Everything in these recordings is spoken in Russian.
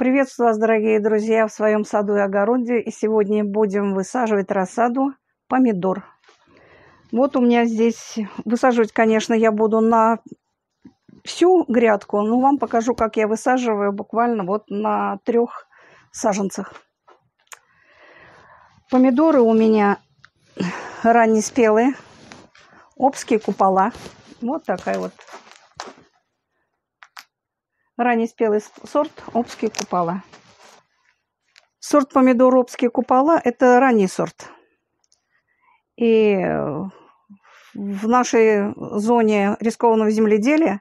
Приветствую вас, дорогие друзья, в своем саду и огороде. И сегодня будем высаживать рассаду помидор. Вот у меня здесь, высаживать, конечно, я буду на всю грядку, но вам покажу, как я высаживаю буквально вот на трех саженцах. Помидоры у меня раннеспелые, обские купола. Вот такая вот раннеспелый сорт Обские купола. Сорт помидор Обские купола – это ранний сорт. И в нашей зоне рискованного земледелия,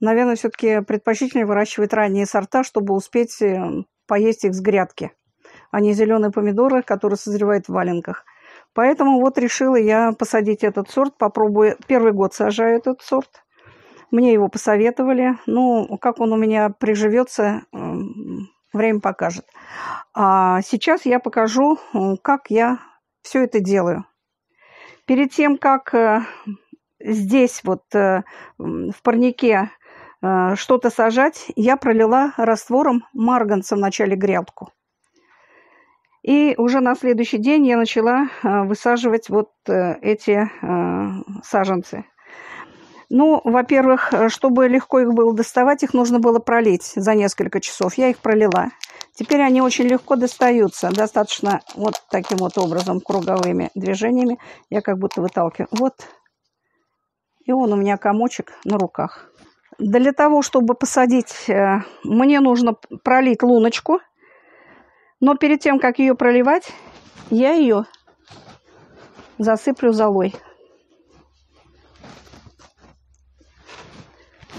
наверное, все-таки предпочтительнее выращивать ранние сорта, чтобы успеть э, поесть их с грядки, а не зеленые помидоры, которые созревают в валенках. Поэтому вот решила я посадить этот сорт, попробую. Первый год сажаю этот сорт – мне его посоветовали. Ну, как он у меня приживется, время покажет. А сейчас я покажу, как я все это делаю. Перед тем, как э, здесь вот э, в парнике э, что-то сажать, я пролила раствором марганца в начале грядку. И уже на следующий день я начала высаживать вот эти саженцы. Ну, во-первых, э, чтобы легко их было доставать, их нужно было пролить за несколько часов. Я их пролила. Теперь они очень легко достаются. Достаточно вот таким вот образом, круговыми движениями. Я как будто выталкиваю. Вот. И он у меня комочек на руках. Для того, чтобы посадить, э, мне нужно пролить луночку. Но перед тем, как ее проливать, я ее засыплю золой.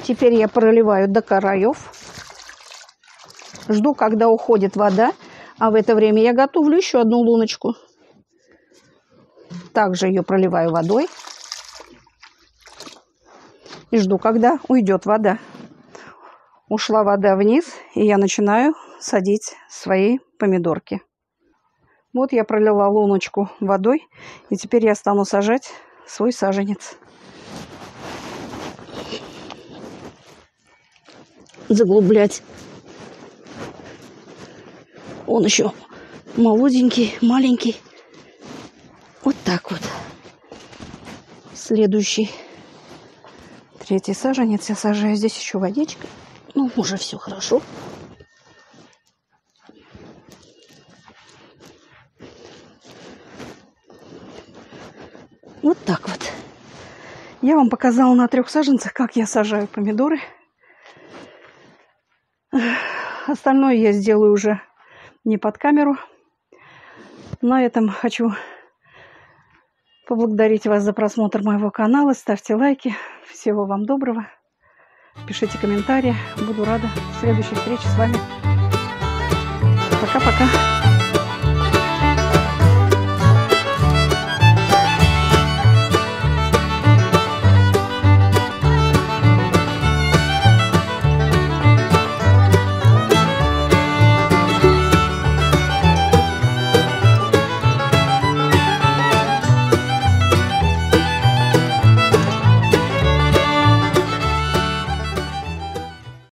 Теперь я проливаю до краев. Жду, когда уходит вода. А в это время я готовлю еще одну луночку. Также ее проливаю водой. И жду, когда уйдет вода. Ушла вода вниз, и я начинаю садить свои помидорки. Вот я пролила луночку водой, и теперь я стану сажать свой саженец. Заглублять. Он еще молоденький, маленький. Вот так вот. Следующий. Третий саженец. Я сажаю здесь еще водичка. Ну, уже все хорошо. Вот так вот. Я вам показала на трех саженцах, как я сажаю помидоры. Остальное я сделаю уже не под камеру. На этом хочу поблагодарить вас за просмотр моего канала. Ставьте лайки. Всего вам доброго. Пишите комментарии. Буду рада следующей встрече с вами. Пока-пока.